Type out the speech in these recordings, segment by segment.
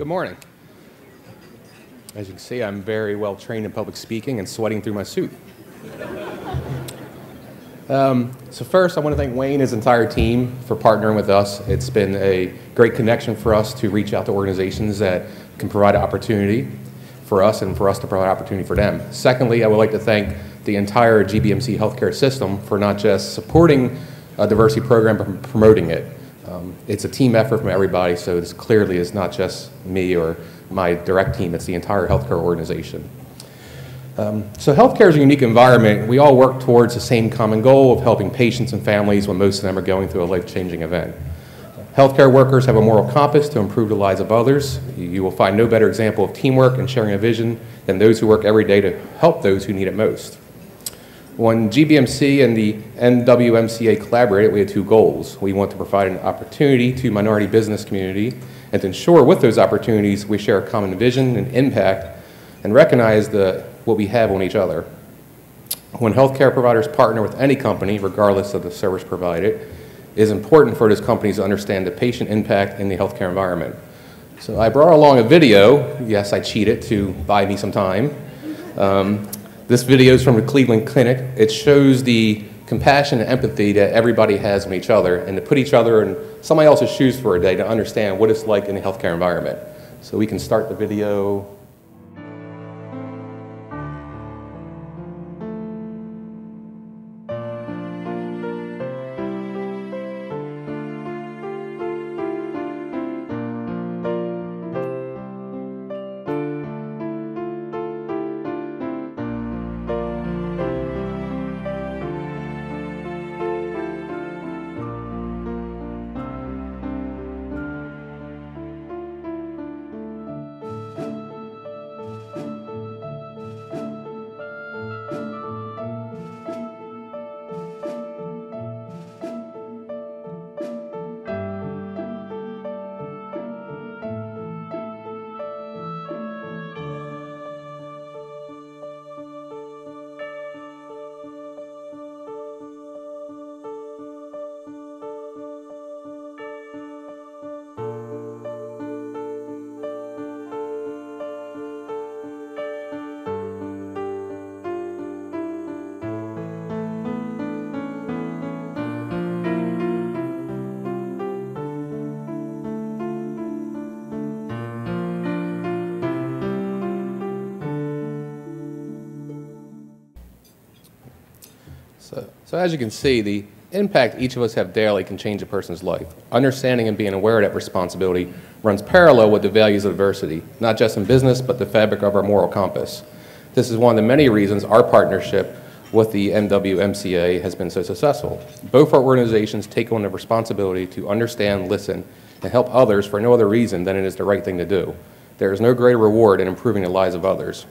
Good morning. As you can see, I'm very well trained in public speaking and sweating through my suit. Um, so first, I want to thank Wayne and his entire team for partnering with us. It's been a great connection for us to reach out to organizations that can provide opportunity for us and for us to provide opportunity for them. Secondly, I would like to thank the entire GBMC healthcare system for not just supporting a diversity program, but promoting it. Um, it's a team effort from everybody, so this clearly is not just me or my direct team, it's the entire healthcare organization. Um, so healthcare is a unique environment. We all work towards the same common goal of helping patients and families when most of them are going through a life-changing event. Healthcare workers have a moral compass to improve the lives of others. You will find no better example of teamwork and sharing a vision than those who work every day to help those who need it most. When GBMC and the MWMCA collaborated, we had two goals. We want to provide an opportunity to minority business community and to ensure with those opportunities we share a common vision and impact and recognize the, what we have on each other. When healthcare providers partner with any company, regardless of the service provided, it is important for those companies to understand the patient impact in the healthcare environment. So I brought along a video. Yes, I cheated to buy me some time. Um, this video is from the Cleveland Clinic. It shows the compassion and empathy that everybody has on each other and to put each other in somebody else's shoes for a day to understand what it's like in a healthcare environment. So we can start the video So, so as you can see, the impact each of us have daily can change a person's life. Understanding and being aware of that responsibility runs parallel with the values of diversity, not just in business, but the fabric of our moral compass. This is one of the many reasons our partnership with the MWMCA has been so successful. Both our organizations take on the responsibility to understand, listen, and help others for no other reason than it is the right thing to do. There is no greater reward in improving the lives of others.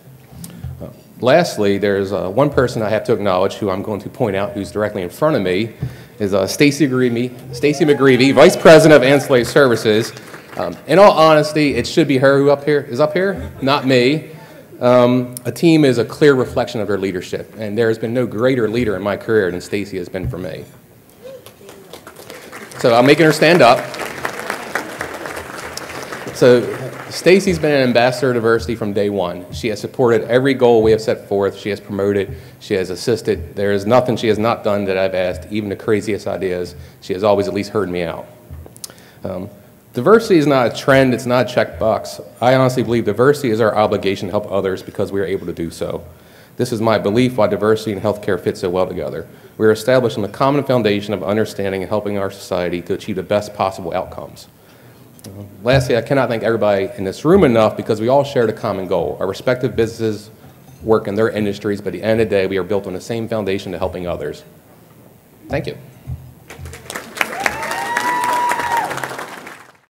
Lastly, there's uh, one person I have to acknowledge who I'm going to point out who's directly in front of me is uh, Stacy McGreevy, Stacy McGreevy, Vice President of Ancillary Services. Um, in all honesty, it should be her who up here is up here, not me. Um, a team is a clear reflection of their leadership, and there has been no greater leader in my career than Stacy has been for me. So I'm making her stand up. So Stacy's been an ambassador of diversity from day one. She has supported every goal we have set forth. She has promoted. She has assisted. There is nothing she has not done that I've asked, even the craziest ideas. She has always at least heard me out. Um, diversity is not a trend. It's not a checkbox. I honestly believe diversity is our obligation to help others because we are able to do so. This is my belief why diversity and healthcare fit so well together. We are establishing the common foundation of understanding and helping our society to achieve the best possible outcomes. Lastly, I cannot thank everybody in this room enough because we all share a common goal. Our respective businesses work in their industries, but at the end of the day, we are built on the same foundation to helping others. Thank you.